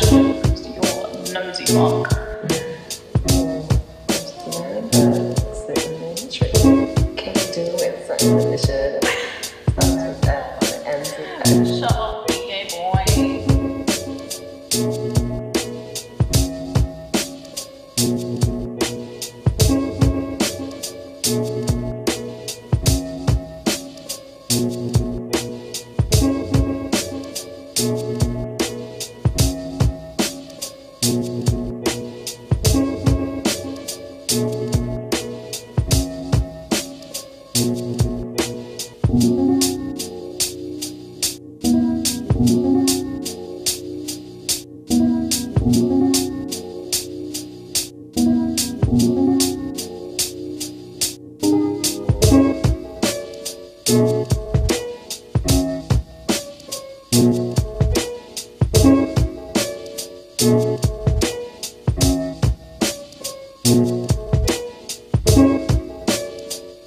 Your nosy you do it? With F and ends with Shut up, gay boy.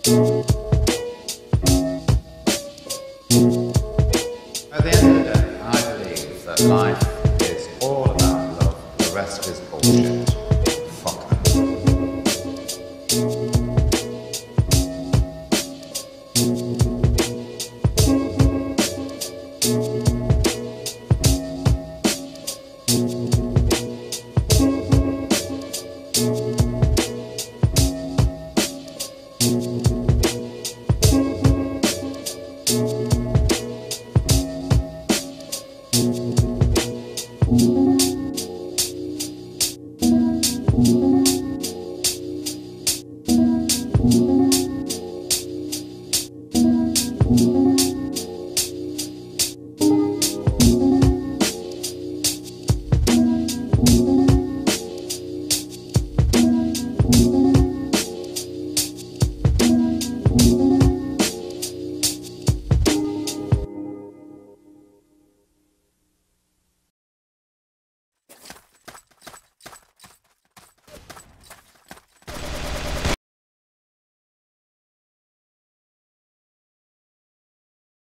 At the end of the day, I believe that life is all about love, the rest is bullshit. Fuck them. thank mm -hmm. you